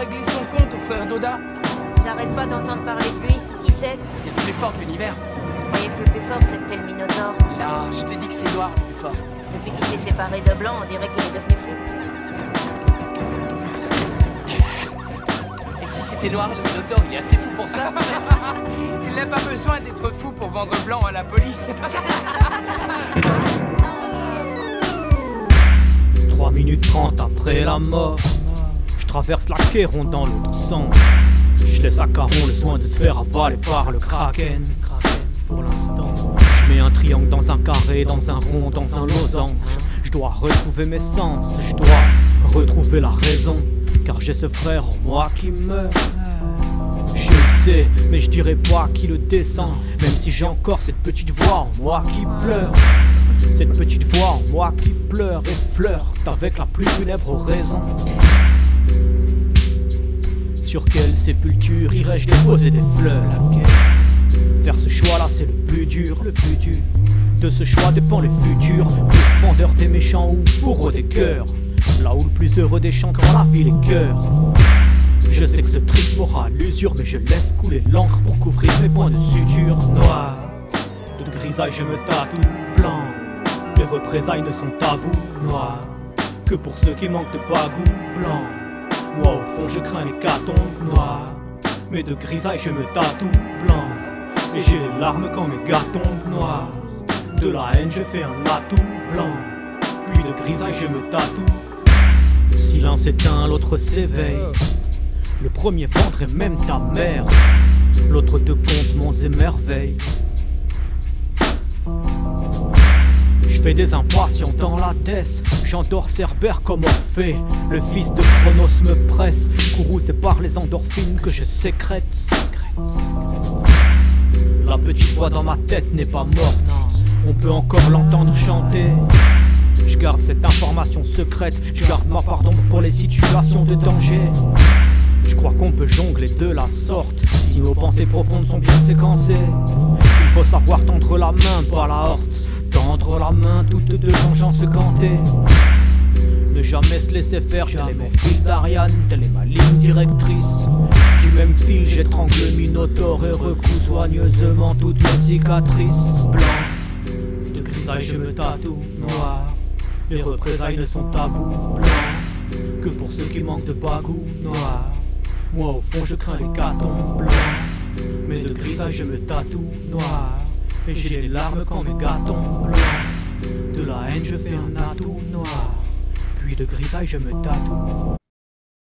régler son compte au frère Doda J'arrête pas d'entendre parler de lui. Qui c'est? C'est le plus fort de l'univers. Vous croyez que le plus fort c'était le Minotaure Là, je te dis que c'est noir le plus fort. Depuis qu'il s'est séparé de Blanc, on dirait qu'il est devenu fou. Et si c'était noir, le Minotaure, il est assez fou pour ça. il n'a pas besoin d'être fou pour vendre blanc à la police. 3 minutes 30 après la mort, traverse la Kéron dans l'autre sens. Je laisse à Caron le soin de se faire avaler par le Kraken. Pour l'instant, je mets un triangle dans un carré, dans un rond, dans un losange. Je dois retrouver mes sens, je dois retrouver la raison. Car j'ai ce frère en moi qui meurt. Je le sais, mais je dirais pas qui le descend. Même si j'ai encore cette petite voix en moi qui pleure. Cette petite voix en moi qui pleure et flirte avec la plus funèbre raison. Sur quelle sépulture irais-je déposer des fleurs Faire ce choix-là, c'est le plus dur, le plus dur. De ce choix dépend le futur, fondeur des méchants ou bourreau des cœurs. Là où le plus heureux des chants la vie les cœurs. Je sais que ce truc m'aura l'usure, mais je laisse couler l'encre pour couvrir mes points de suture. Noir, de grisaille, je me tatoue blanc. Les représailles ne sont tabous, noir. Que pour ceux qui manquent de bagou, blanc. Moi au fond, je crains les catons noirs. Mais de grisaille, je me tatoue blanc. Et j'ai les larmes quand mes gars tombent noirs. De la haine, je fais un atout blanc. Puis de grisaille, je me tatoue. Le silence éteint, l'autre s'éveille. Le premier vendrait même ta mère. L'autre te compte mon émerveille. Fais des impatients dans la tête. J'endors Cerbère comme Orphée. Le fils de Chronos me presse. Kourou, c'est par les endorphines que je sécrète. La petite voix dans ma tête n'est pas morte. On peut encore l'entendre chanter. Je garde cette information secrète. Je garde ma part d'ombre pour les situations de danger. Je crois qu'on peut jongler de la sorte si nos pensées profondes sont bien séquencées. Il faut savoir tendre la main, pas la horte. Tendre la main, toute de vengeance cantée. Ne jamais se laisser faire, tel est mon fil d'Ariane, telle est ma ligne directrice. Du même fil, j'étrangle le minotaure et recouds soigneusement toutes mes cicatrices. Blanc, de grisaille, je me tatoue noir. Les représailles ne sont tabous, blanc. Que pour ceux qui manquent de bagou, noir. Moi au fond je crains les catons blancs Mais de grisaille je me tatoue noir Et j'ai les larmes quand mes gâtons blancs. De la haine je fais un atout noir. Puis de grisaille je me tatoue